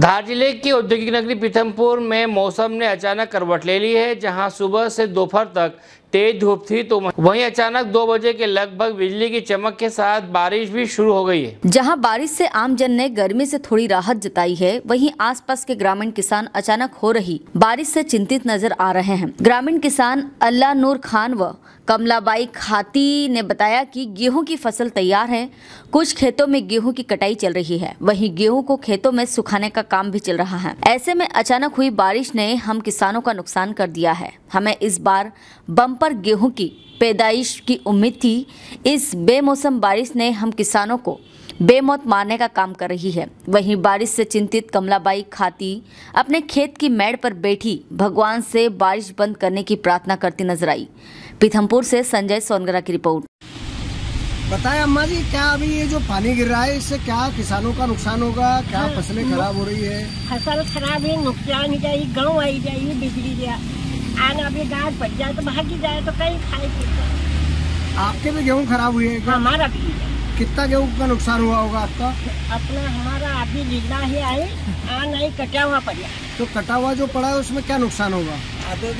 धार ज़िले की औद्योगिक नगरी पीथमपुर में मौसम ने अचानक करवट ले ली है, जहाँ सुबह से दोपहर तक तेज धूप थी तो वहीं अचानक दो बजे के लगभग बिजली की चमक के साथ बारिश भी शुरू हो गई है। जहाँ बारिश से आम जन ने गर्मी से थोड़ी राहत जताई है, वहीं आसपास के ग्रामीण किसान अचानक हो रही बारिश से चिंतित नज़र आ रहे हैं। ग्रामीण किसान अल्लाह नूर खान व कमलाबाई खाती ने बताया कि गेहूँ की फ़सल तैयार है। कुछ खेतों में गेहूँ की कटाई चल रही है। वहीं गेहूँ को खेतों में सुखाने का काम भी चल रहा है। ऐसे में अचानक हुई बारिश ने हम किसानों का नुकसान कर दिया है। हमें इस बार बम्पर गेहूँ की पैदाइश की उम्मीद थी। इस बेमौसम बारिश ने हम किसानों को बेमौत मारने का काम कर रही है। वहीं बारिश से चिंतित कमलाबाई खाती अपने खेत की मेड़ पर बैठी भगवान से बारिश बंद करने की प्रार्थना करती नज़र आई। पीथमपुर से संजय सोनगरा की रिपोर्ट। बताएँ अम्मा जी क्या अभी ये जो पानी गिर रहा है इससे क्या किसानों का नुकसान होगा? क्या फ़सलें खराब हो रही है? फ़सल खराब है नुकसान ही जाए गाँव आई जाए बिजली जाए आना अभी गाज पड़ जाए तो भागी जाए तो कहीं खाए पीते। आपके भी गेहूँ खराब हुए हैं हमारा भी है। कितना गेहूँ का नुकसान हुआ होगा आपका? अपना हमारा अभी लीला ही आए आ नहीं कटा हुआ पड़ा। तो कटा हुआ जो पड़ा है उसमें क्या नुकसान होगा? आधे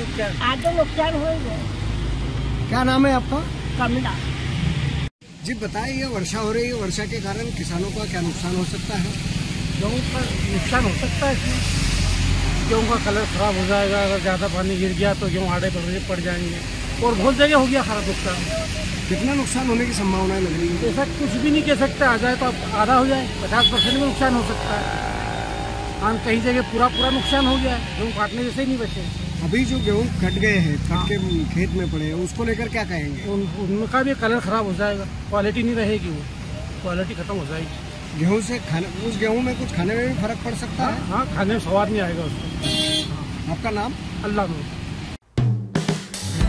नुकसान। हो गए। क्या नाम है आपका? कमला। जी बताएँ ये वर्षा हो रही है वर्षा के कारण किसानों का क्या नुकसान हो सकता है? गेहूँ का नुकसान हो सकता है गेहूँ का कलर खराब हो जाएगा अगर ज़्यादा पानी गिर गया तो गेहूँ आड़े पड़ जाएँगे। और बहुत जगह हो गया खराब नुकसान। कितना नुकसान होने की संभावनाएँ लग रही है ऐसा कुछ भी नहीं कह सकते आ जाए तो आप आधा हो जाए पचास परसेंट में नुकसान हो सकता है। हाँ कई जगह पूरा पूरा नुकसान हो गया है गेहूँ काटने जैसे ही नहीं बचे। अभी जो गेहूँ कट गए हैं कट के खेत में पड़े हैं उसको लेकर क्या कहेंगे? उन, उनका भी कलर खराब हो जाएगा क्वालिटी नहीं रहेगी वो। क्वालिटी खत्म हो जाएगी। गेहूँ से खाने उस गेहूँ में कुछ खाने में भी फ़र्क पड़ सकता हाँ है? हाँ खाने में स्वाद नहीं आएगा उसको। आपका नाम? अल्लाह